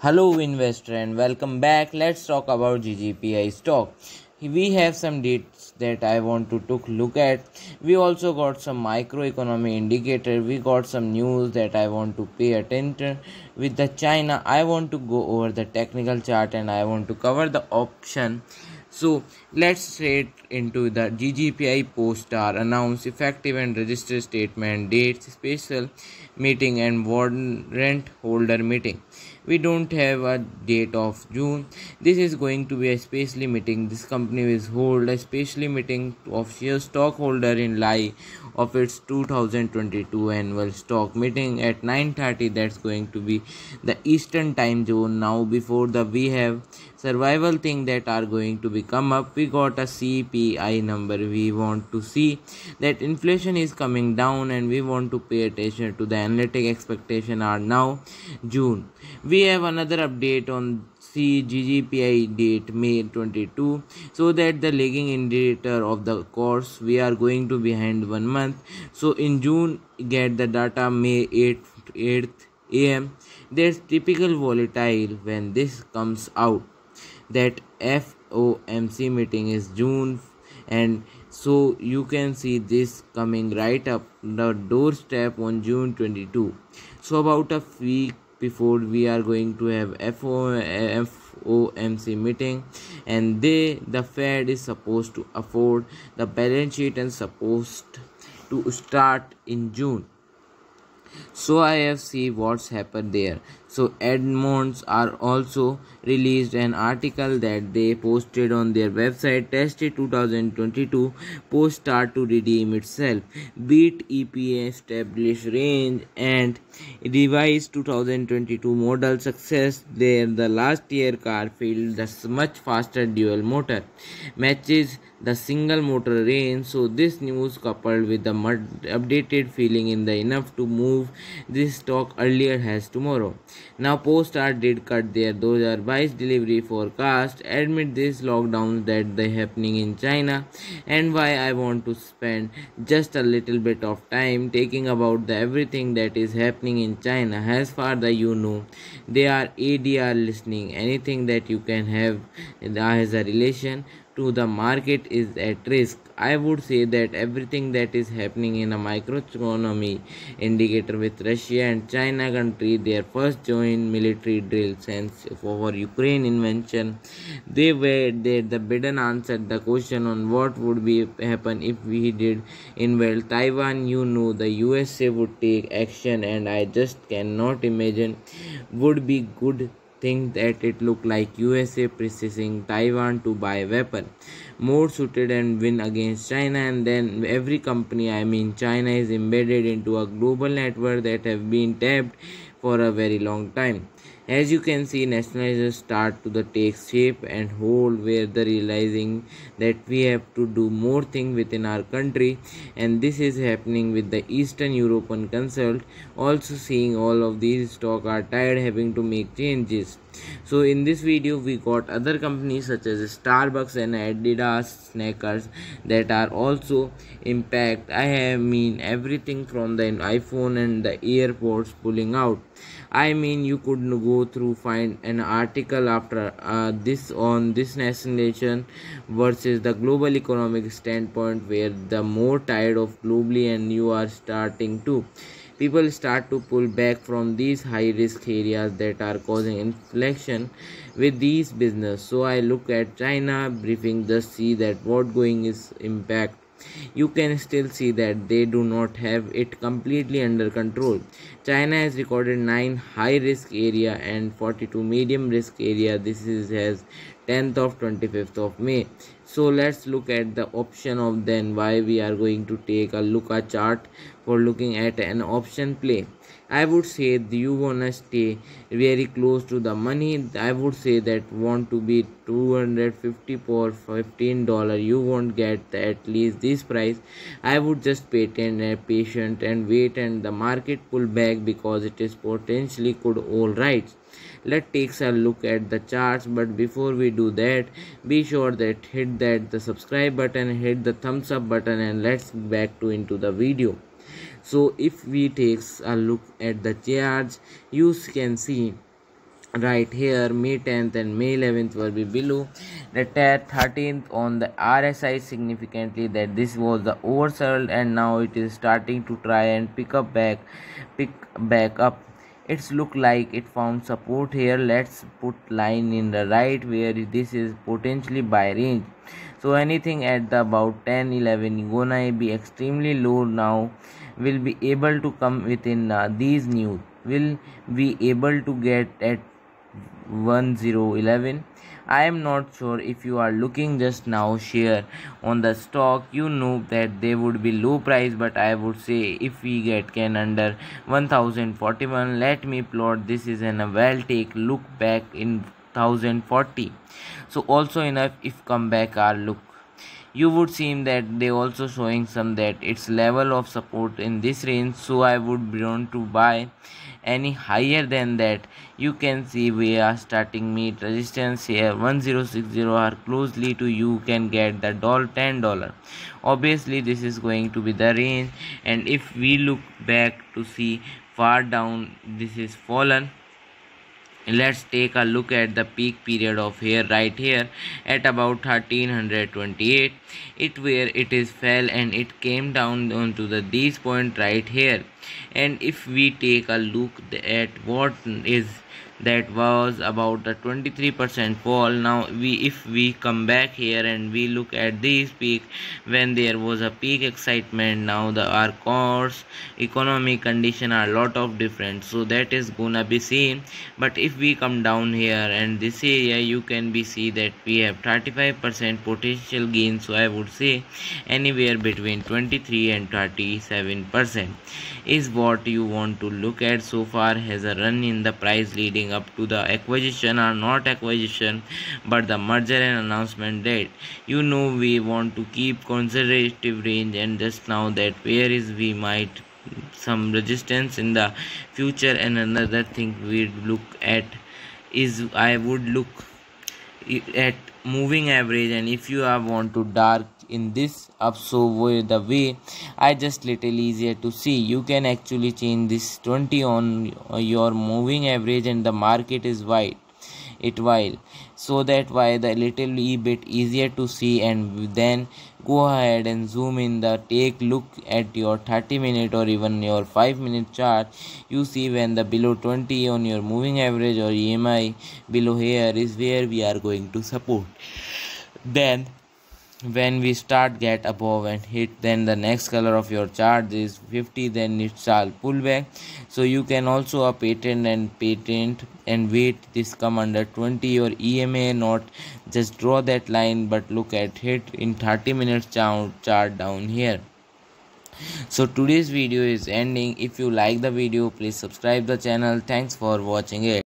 Hello investor and welcome back. Let's talk about GGPI stock. We have some dates that I want to take look at. We also got some microeconomy indicator. We got some news that I want to pay attention with the China. I want to go over the technical chart and I want to cover the option so let's straight into the GGPI Polestar announced effective and register statement dates special meeting and warrant holder meeting we don't have a date of june. This is going to be a specially meeting this company will hold a specially meeting of share stockholder in lie of its 2022 annual stock meeting at 9:30 that's going to be the eastern time zone now before the we have survival thing that are going to be come up. We got a cpi number. We want to see that inflation is coming down and we want to pay attention to the analytic expectation are now june we have another update on CGGPI date May 22 so that the lagging indicator of the course we are going to behind one month. So in June get the data May 8 8th am there's typical volatile when this comes out. That FOMC meeting is June and so you can see this coming right up the doorstep on June 22 so about a week before we are going to have FOMC meeting. And they the Fed is supposed to afford the balance sheet and supposed to start in June. So i have see what's happened there so Edmunds are also released an article that they posted on their website tested 2022 Polestar to redeem itself. Beat epa established range and revised 2022 model success. There the last year car filled the much faster dual motor matches the single motor range. So this news coupled with the updated feeling in the enough to move this stock earlier has tomorrow now Polestar did cut their 2022 delivery forecast. Admit these lockdowns that they happening in china and why i want to spend just a little bit of time taking about the everything that is happening in china. As far as you know they are adr listening. Anything that you can have as a relation to the market is at risk. I would say that everything that is happening in a microeconomy indicator with Russia and China country their first joint military drill since for Ukraine invention. They were there the Biden answered the question on what would be happen if we did invade Taiwan. You know the USA would take action and I just cannot imagine would be good think that it looked like USA pressing Taiwan to buy weapon more suited and win against China and then every company I mean China is embedded into a global network that have been tapped for a very long time as you can see nationalism start to the take shape and hold where the realizing that we have to do more thing within our country. And this is happening with the eastern european consult also seeing all of these stock are tired having to make changes so in this video we got other companies such as starbucks and adidas sneakers that are also impact. I have mean everything from the iphone and the AirPods pulling out. I mean you could go through find an article after uh, this on this nation versus the global economic standpoint where the more tired of globally and you are starting to people start to pull back from these high risk areas that are causing inflection with these business so i look at china briefing just see that what going is impact you can still see that they do not have it completely under control. China has recorded 9 high risk area and 42 medium risk area. This is as 10th of 25th of May. So let's look at the option of then why we are going to take a look at chart for looking at an option play. I would say you wanna stay very close to the money. I would say that want to be 250 for 15 dollar. You won't get at least this price. I would just patient and uh, patient and wait and the market pull back because it is potentially could all right. Let's take a look at the charts but before we do that be sure that hit that the subscribe button hit the thumbs up button and let's back to into the video. So if we takes a look at the charts you can see right here may 10th and may 11th will be below. The 13th on the rsi significantly that this was the oversold and now it is starting to try and pick up back pick back up it's look like it found support here. Let's put line in the right where this is potentially buy range. So anything at the about 10 11 gonna be extremely low now will be able to come within uh, these new. Will be able to get at 1011 I am not sure if you are looking just now share on the stock. You know that they would be low price but I would say if we get can under 1041 let me plot. This is an a well take look back in 1040 so also enough if come back our look you would seem that they also showing some that its level of support in this range so i would want to buy any higher than that. You can see we are starting meet resistance here 1060 are closely to you can get the doll 10 dollar. Obviously this is going to be the range and if we look back to see far down this is fallen let's take a look at the peak period of here right here at about 1328 it where it is fell and it came down onto the this point right here. And if we take a look at what is that was about a 23% fall. Now we if we come back here and we look at this peak when there was a peak excitement now the our course economic condition are a lot of different. So that is gonna be seen. But if we come down here and this area you can be see that we have 35% potential gain. So i would say anywhere between 23 and 37% is what you want to look at. So far has a run in the price leading leading up to the acquisition or not acquisition but the merger and announcement date. You know we want to keep conservative range and just now that where is we might some resistance in the future. And another thing we look at is i would look at moving average. And if you are want to dark in this up so the way i just little easier to see. You can actually change this 20 on your moving average and the market is wide it while. So that why the little bit easier to see and then go ahead and zoom in the take look at your 30 minute or even your 5 minute chart. You see when the below 20 on your moving average or ema below here is where we are going to support. Then when we start get above and hit then the next color of your chart is 50 then it shall pull back. So you can also a patent and patent and wait this come under 20 or ema not just draw that line but look at hit in 30 minutes chart down here. So today's video is ending. If you like the video please subscribe the channel. Thanks for watching it